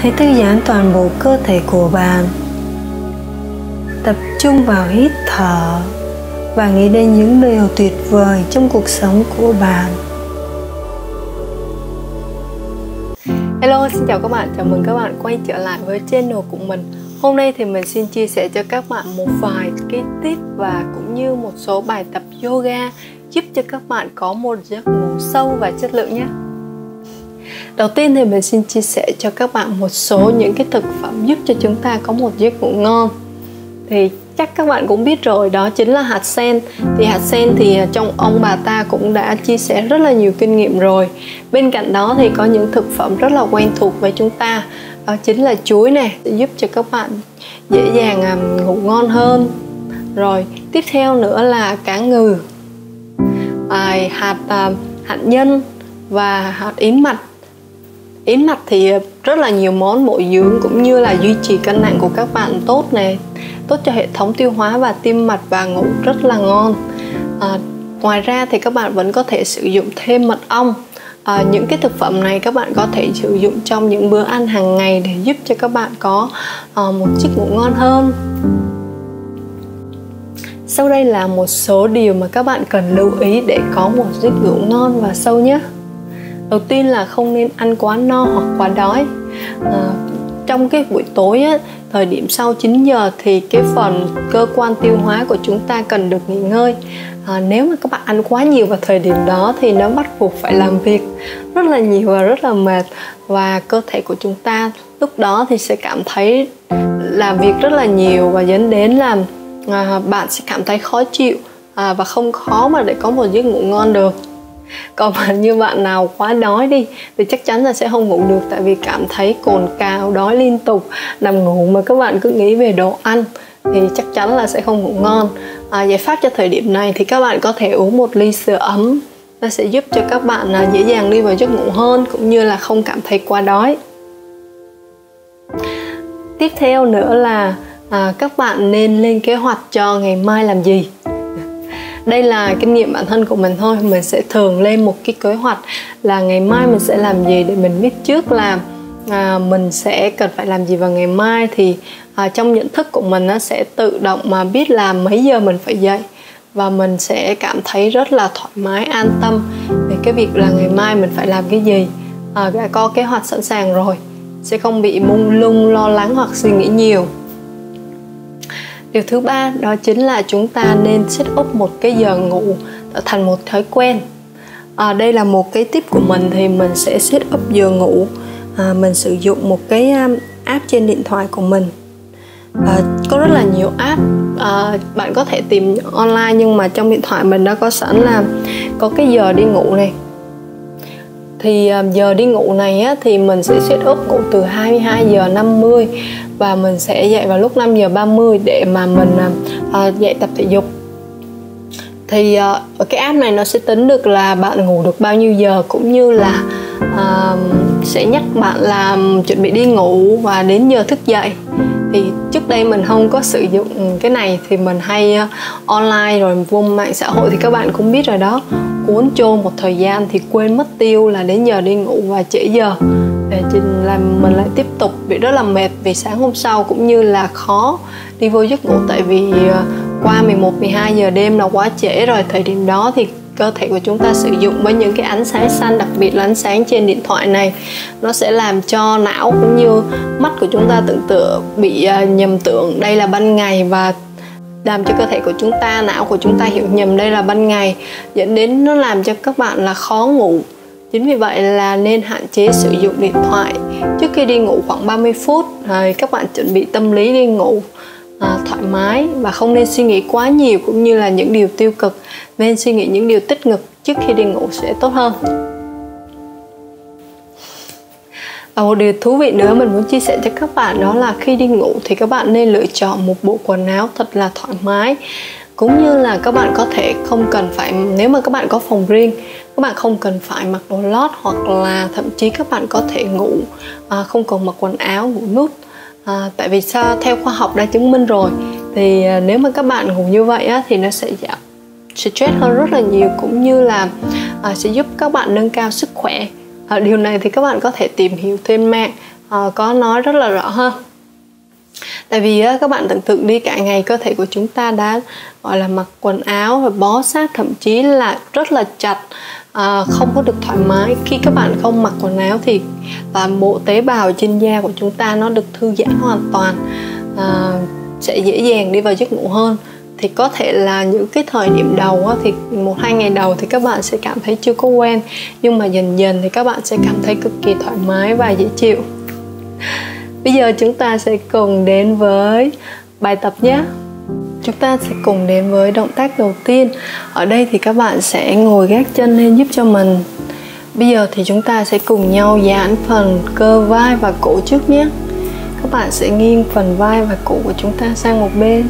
hãy thư giãn toàn bộ cơ thể của bạn. Tập trung vào hít thở và nghĩ đến những điều tuyệt vời trong cuộc sống của bạn. Hello, xin chào các bạn, chào mừng các bạn quay trở lại với channel của mình. Hôm nay thì mình xin chia sẻ cho các bạn một vài cái tip và cũng như một số bài tập yoga giúp cho các bạn có một giấc ngủ sâu và chất lượng nhé. Đầu tiên thì mình xin chia sẻ cho các bạn một số những cái thực phẩm giúp cho chúng ta có một giấc ngủ ngon. Thì chắc các bạn cũng biết rồi đó chính là hạt sen. Thì hạt sen thì à, trong ông bà ta cũng đã chia sẻ rất là nhiều kinh nghiệm rồi. Bên cạnh đó thì có những thực phẩm rất là quen thuộc với chúng ta đó chính là chuối này sẽ giúp cho các bạn dễ dàng à, ngủ ngon hơn. Rồi tiếp theo nữa là cá ngừ. À, hạt à, hạt nhân và hạt yến mạch yến mạch thì rất là nhiều món bổ dưỡng cũng như là duy trì cân nặng của các bạn tốt này tốt cho hệ thống tiêu hóa và tim mạch và ngủ rất là ngon. À, ngoài ra thì các bạn vẫn có thể sử dụng thêm mật ong. À, những cái thực phẩm này các bạn có thể sử dụng trong những bữa ăn hàng ngày để giúp cho các bạn có à, một giấc ngủ ngon hơn. Sau đây là một số điều mà các bạn cần lưu ý để có một giấc ngủ ngon và sâu nhé đầu tiên là không nên ăn quá no hoặc quá đói. À, trong cái buổi tối á, thời điểm sau 9 giờ thì cái phần cơ quan tiêu hóa của chúng ta cần được nghỉ ngơi. À, nếu mà các bạn ăn quá nhiều vào thời điểm đó thì nó bắt buộc phải làm việc rất là nhiều và rất là mệt. Và cơ thể của chúng ta lúc đó thì sẽ cảm thấy làm việc rất là nhiều và dẫn đến là à, bạn sẽ cảm thấy khó chịu à, và không khó mà để có một giấc ngủ ngon được còn mà như bạn nào quá đói đi thì chắc chắn là sẽ không ngủ được tại vì cảm thấy cồn cào đói liên tục. Nằm ngủ mà các bạn cứ nghĩ về đồ ăn thì chắc chắn là sẽ không ngủ ngon. À, giải pháp cho thời điểm này thì các bạn có thể uống một ly sữa ấm. Nó sẽ giúp cho các bạn à, dễ dàng đi vào giấc ngủ hơn cũng như là không cảm thấy quá đói. Tiếp theo nữa là à, các bạn nên lên kế hoạch cho ngày mai làm gì đây là kinh nghiệm bản thân của mình thôi. Mình sẽ thường lên một cái kế hoạch là ngày mai mình sẽ làm gì để mình biết trước là à, mình sẽ cần phải làm gì vào ngày mai. Thì à, trong nhận thức của mình nó sẽ tự động mà biết là mấy giờ mình phải dậy. Và mình sẽ cảm thấy rất là thoải mái an tâm về cái việc là ngày mai mình phải làm cái gì. À, đã có kế hoạch sẵn sàng rồi sẽ không bị mông lung lo lắng hoặc suy nghĩ nhiều điều thứ ba đó chính là chúng ta nên set up một cái giờ ngủ thành một thói quen. À, đây là một cái tip của mình thì mình sẽ set up giờ ngủ. À, mình sử dụng một cái um, app trên điện thoại của mình. À, có rất là nhiều app. À, bạn có thể tìm online nhưng mà trong điện thoại mình đã có sẵn là có cái giờ đi ngủ này thì à, giờ đi ngủ này á, thì mình sẽ set up ngủ từ 22 giờ 50 và mình sẽ dậy vào lúc 5 giờ 30 để mà mình uh, dậy tập thể dục. Thì uh, cái app này nó sẽ tính được là bạn ngủ được bao nhiêu giờ cũng như là uh, sẽ nhắc bạn làm chuẩn bị đi ngủ và đến giờ thức dậy thì trước đây mình không có sử dụng cái này thì mình hay ờ, online rồi vô mạng xã hội thì các bạn cũng biết rồi đó. Cuốn trôi một thời gian thì quên mất tiêu là đến giờ đi ngủ và trễ giờ. Để làm mình lại tiếp tục bị rất là mệt vì sáng hôm sau cũng như là khó đi vô giấc ngủ. Tại vì ờ, qua 11 12 giờ đêm là quá trễ rồi. Thời điểm đó thì cơ thể của chúng ta sử dụng với những cái ánh sáng xanh, đặc biệt là ánh sáng trên điện thoại này. Nó sẽ làm cho não cũng như mắt của chúng ta tưởng tượng bị à, nhầm tưởng đây là ban ngày và làm cho cơ thể của chúng ta, não của chúng ta hiểu nhầm đây là ban ngày, dẫn đến nó làm cho các bạn là khó ngủ. Chính vì vậy là nên hạn chế sử dụng điện thoại trước khi đi ngủ khoảng 30 phút, rồi các bạn chuẩn bị tâm lý đi ngủ à, thoải mái và không nên suy nghĩ quá nhiều cũng như là những điều tiêu cực. Nên suy nghĩ những điều tích cực trước khi đi ngủ sẽ tốt hơn. Và một điều thú vị nữa mình muốn chia sẻ cho các bạn đó là khi đi ngủ thì các bạn nên lựa chọn một bộ quần áo thật là thoải mái. Cũng như là các bạn có thể không cần phải nếu mà các bạn có phòng riêng các bạn không cần phải mặc đồ lót hoặc là thậm chí các bạn có thể ngủ à, không cần mặc quần áo ngủ nút à, tại vì sao? Theo khoa học đã chứng minh rồi. Thì à, nếu mà các bạn ngủ như vậy á, thì nó sẽ giảm stress hơn rất là nhiều cũng như là à, sẽ giúp các bạn nâng cao sức khỏe. À, điều này thì các bạn có thể tìm hiểu trên mạng. À, có nói rất là rõ hơn tại vì á, các bạn tưởng tượng đi cả ngày cơ thể của chúng ta đã gọi là mặc quần áo và bó sát thậm chí là rất là chặt à, không có được thoải mái. Khi các bạn không mặc quần áo thì toàn bộ tế bào trên da của chúng ta nó được thư giãn hoàn toàn à, sẽ dễ dàng đi vào giấc ngủ hơn. Thì có thể là những cái thời điểm đầu á, thì một hai ngày đầu thì các bạn sẽ cảm thấy chưa có quen. Nhưng mà dần dần thì các bạn sẽ cảm thấy cực kỳ thoải mái và dễ chịu. Bây giờ chúng ta sẽ cùng đến với bài tập nhé chúng ta sẽ cùng đến với động tác đầu tiên. Ở đây thì các bạn sẽ ngồi gác chân lên giúp cho mình. Bây giờ thì chúng ta sẽ cùng nhau giãn phần cơ vai và cổ trước nhé. Các bạn sẽ nghiêng phần vai và cổ của chúng ta sang một bên.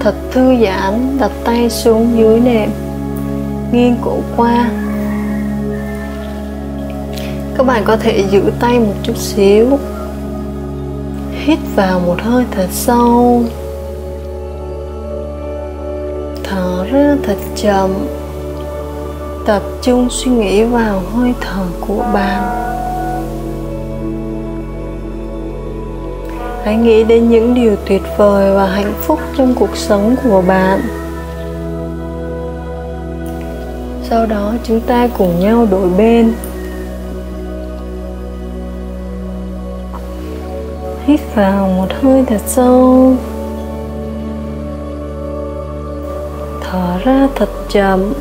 Thật thư giãn, đặt tay xuống dưới nệm. Nghiêng cổ qua. Các bạn có thể giữ tay một chút xíu. Hít vào một hơi thật sâu thở ra thật chậm. Tập trung suy nghĩ vào hơi thở của bạn. Hãy nghĩ đến những điều tuyệt vời và hạnh phúc trong cuộc sống của bạn. Sau đó chúng ta cùng nhau đổi bên. Hít vào một hơi thật sâu. Ra thật chậm.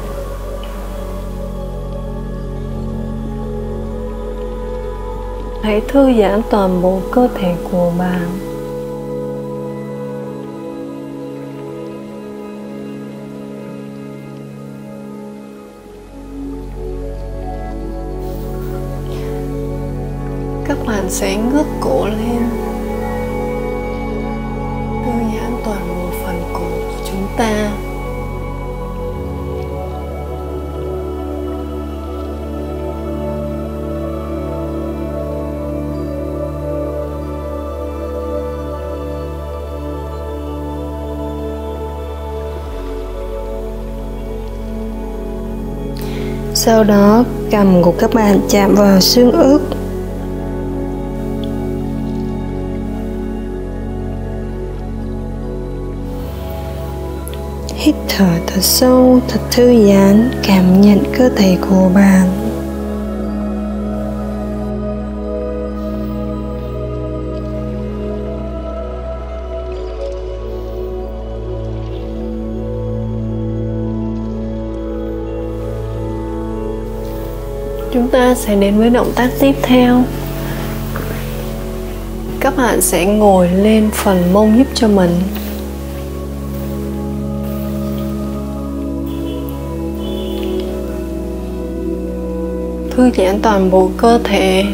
Hãy thư giãn toàn bộ cơ thể của bạn. Các bạn sẽ ngước cổ lên. Thư giãn toàn bộ phần cổ của chúng ta. Sau đó, cầm của các bạn chạm vào xương ức hít thở thật sâu, thật thư giãn, cảm nhận cơ thể của bạn. Chúng ta sẽ đến với động tác tiếp theo. Các bạn sẽ ngồi lên phần mông giúp cho mình. Thư giãn toàn bộ cơ thể.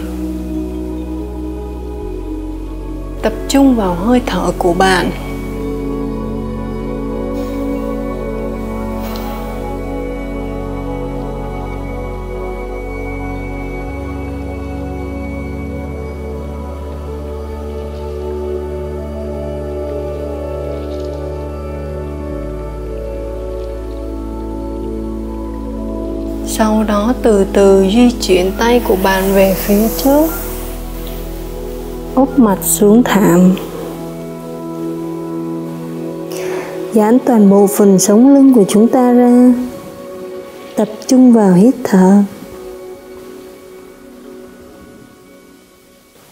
Tập trung vào hơi thở của bạn. Sau đó từ từ di chuyển tay của bạn về phía trước. Úp mặt xuống thảm. Giãn toàn bộ phần sống lưng của chúng ta ra. Tập trung vào hít thở.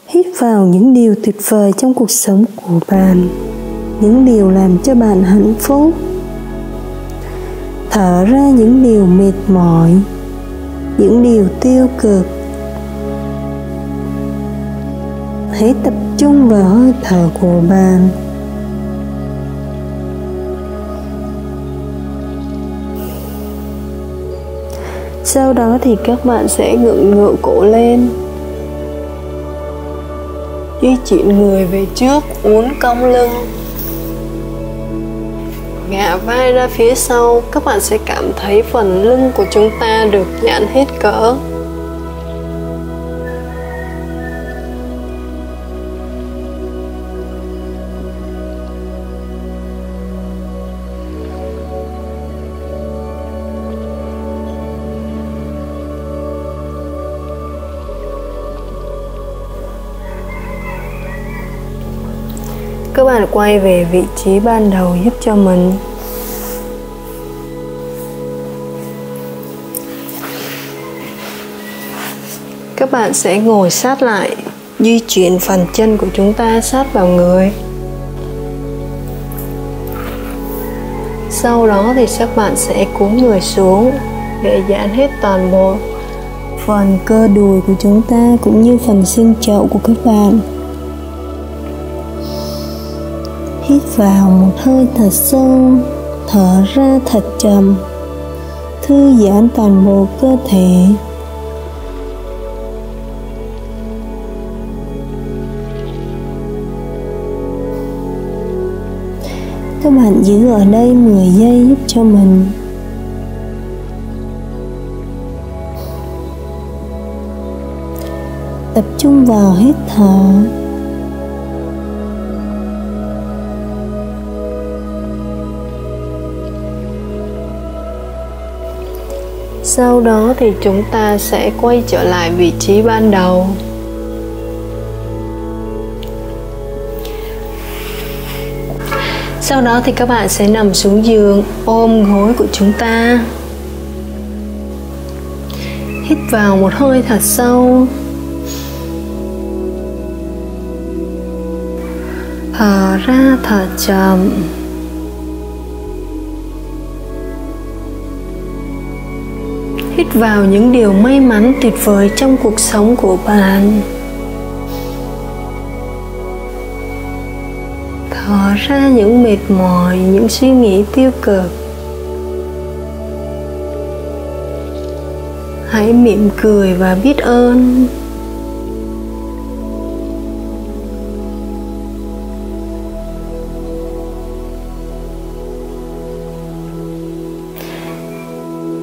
Hít vào những điều tuyệt vời trong cuộc sống của bạn. Những điều làm cho bạn hạnh phúc. Thở ra những điều mệt mỏi những điều tiêu cực. Hãy tập trung vào hơi thở của bạn. Sau đó thì các bạn sẽ ngượng ngựa cổ lên. Di chuyển người về trước, uốn cong lưng ngả vai ra phía sau, các bạn sẽ cảm thấy phần lưng của chúng ta được giãn hết cỡ. Các bạn quay về vị trí ban đầu giúp cho mình. Các bạn sẽ ngồi sát lại, di chuyển phần chân của chúng ta sát vào người. Sau đó thì các bạn sẽ cúi người xuống để giãn hết toàn bộ phần cơ đùi của chúng ta cũng như phần xương chậu của các bạn. Hít vào một hơi thật sâu, thở ra thật chậm, thư giãn toàn bộ cơ thể. Các bạn giữ ở đây 10 giây giúp cho mình. Tập trung vào hít thở. Sau đó thì chúng ta sẽ quay trở lại vị trí ban đầu. Sau đó thì các bạn sẽ nằm xuống giường, ôm gối của chúng ta. Hít vào một hơi thật sâu. Thở ra thật chậm. Hít vào những điều may mắn tuyệt vời trong cuộc sống của bạn. Thở ra những mệt mỏi, những suy nghĩ tiêu cực. Hãy mỉm cười và biết ơn.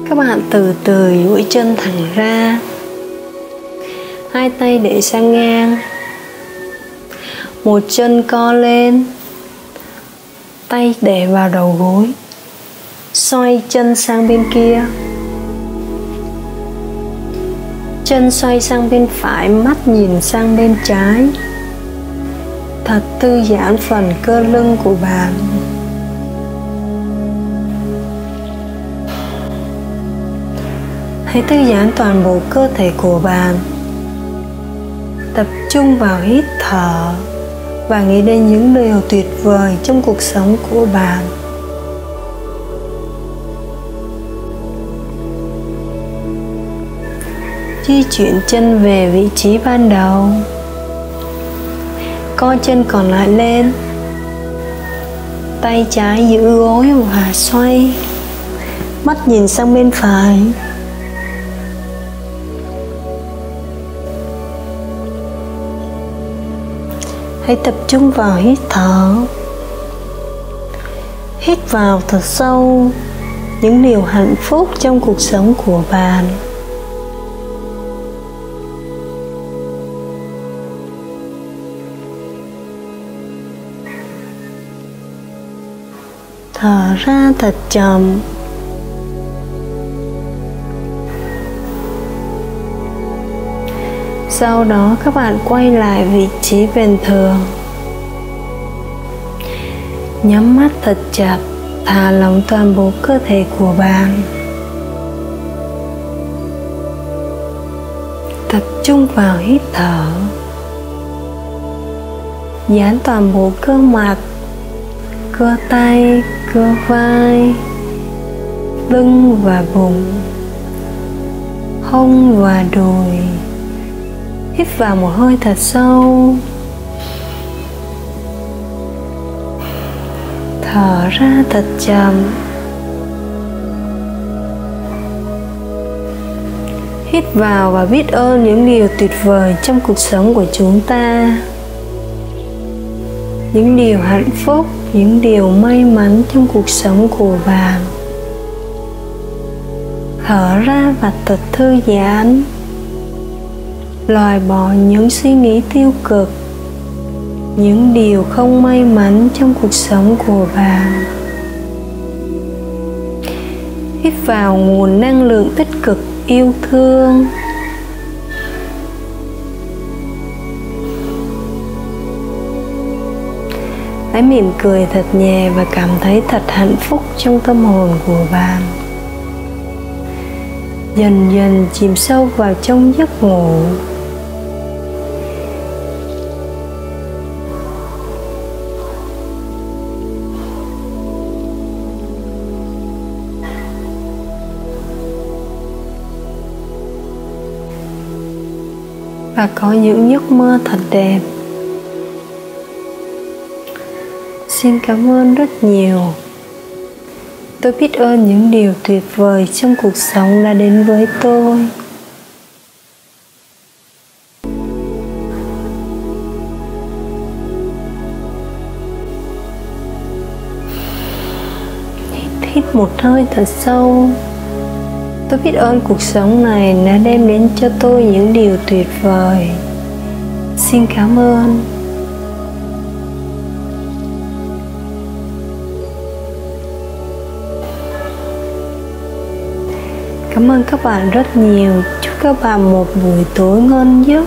Các bạn từ từ duỗi chân thẳng ra. Hai tay để sang ngang. Một chân co lên. Tay để vào đầu gối. Xoay chân sang bên kia. Chân xoay sang bên phải, mắt nhìn sang bên trái. Thật thư giãn phần cơ lưng của bạn. Hãy thư giãn toàn bộ cơ thể của bạn. Tập trung vào hít thở và nghĩ đến những điều tuyệt vời trong cuộc sống của bạn. Di chuyển chân về vị trí ban đầu. Co chân còn lại lên. Tay trái giữ gối và xoay. Mắt nhìn sang bên phải. Hãy tập trung vào hít thở. Hít vào thật sâu những điều hạnh phúc trong cuộc sống của bạn. Thở ra thật chậm. Sau đó các bạn quay lại vị trí bình thường. Nhắm mắt thật chặt, thả lỏng toàn bộ cơ thể của bạn. Tập trung vào hít thở. Giãn toàn bộ cơ mặt, cơ tay, cơ vai, lưng và bụng. Hông và đùi hít vào một hơi thật sâu. Thở ra thật chậm. Hít vào và biết ơn những điều tuyệt vời trong cuộc sống của chúng ta. Những điều hạnh phúc, những điều may mắn trong cuộc sống của bạn. Thở ra và thật thư giãn loại bỏ những suy nghĩ tiêu cực, những điều không may mắn trong cuộc sống của bạn hít vào nguồn năng lượng tích cực yêu thương. Hãy mỉm cười thật nhẹ và cảm thấy thật hạnh phúc trong tâm hồn của bạn dần dần chìm sâu vào trong giấc ngủ. Và có những giấc mơ thật đẹp. Xin cảm ơn rất nhiều. Tôi biết ơn những điều tuyệt vời trong cuộc sống đã đến với tôi. Hít một hơi thật sâu tôi biết ơn cuộc sống này đã đem đến cho tôi những điều tuyệt vời. Xin cảm ơn. Cảm ơn các bạn rất nhiều. Chúc các bạn một buổi tối ngon giấc.